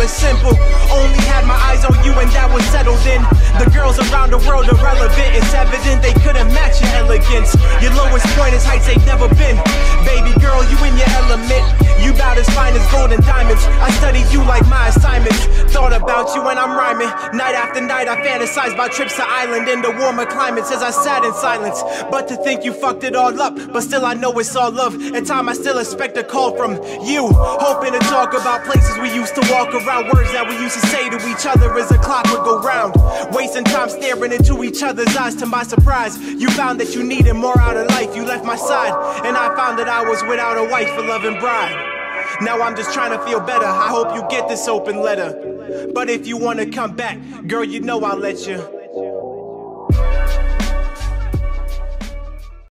is simple. Only had my eyes on you and that was settled in. The girls around the world are irrelevant. It's evident they couldn't match your elegance. Your lowest point is heights they've never been. Baby girl, you in your element. You bout as fine as gold about you when I'm rhyming. Night after night, I fantasize about trips to island into warmer climates as I sat in silence. But to think you fucked it all up, but still I know it's all love. At time I still expect a call from you, hoping to talk about places we used to walk around, words that we used to say to each other as the clock would go round. Wasting time staring into each other's eyes. To my surprise, you found that you needed more out of life. You left my side, and I found that I was without a wife, a loving bride. Now I'm just trying to feel better. I hope you get this open letter. But if you wanna come back, girl, you know I'll let you.